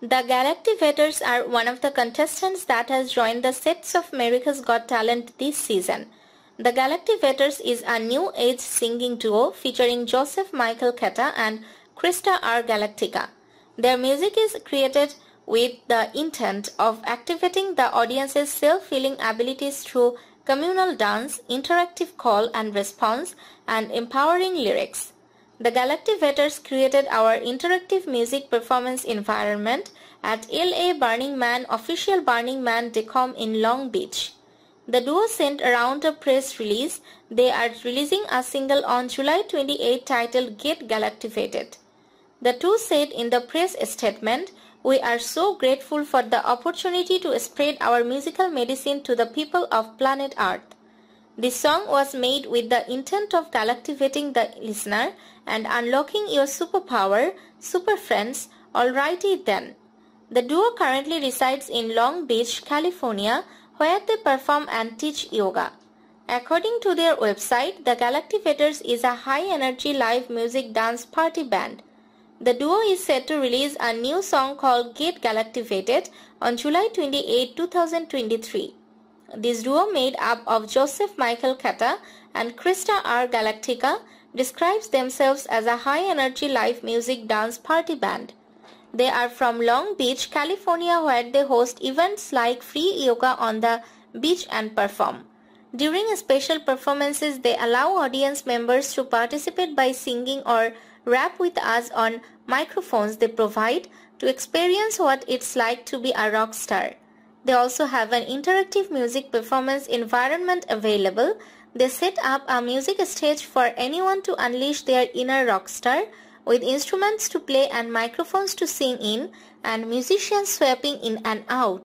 The Galactivators are one of the contestants that has joined the sets of America's Got Talent this season. The Galactivators is a new age singing duo featuring Joseph Michael Katta and Christa R. Galactica. Their music is created with the intent of activating the audience's self-healing abilities through communal dance, interactive call and response, and empowering lyrics. The Galactivators created our interactive music performance environment at LA Burning Man official Burning Man Decom in Long Beach. The duo sent around a press release. They are releasing a single on July 28 titled Get Galactivated. The two said in the press statement, We are so grateful for the opportunity to spread our musical medicine to the people of planet Earth. This song was made with the intent of galactivating the listener and unlocking your superpower, super friends, alrighty then. The duo currently resides in Long Beach, California, where they perform and teach yoga. According to their website, the Galactivators is a high-energy live music dance party band. The duo is set to release a new song called Get Galactivated on July 28, 2023. This duo made up of Joseph Michael Katta and Christa R. Galactica describes themselves as a high-energy live music dance party band. They are from Long Beach, California where they host events like free yoga on the beach and perform. During special performances, they allow audience members to participate by singing or rap with us on microphones they provide to experience what it's like to be a rock star. They also have an interactive music performance environment available. They set up a music stage for anyone to unleash their inner rock star with instruments to play and microphones to sing in and musicians swapping in and out.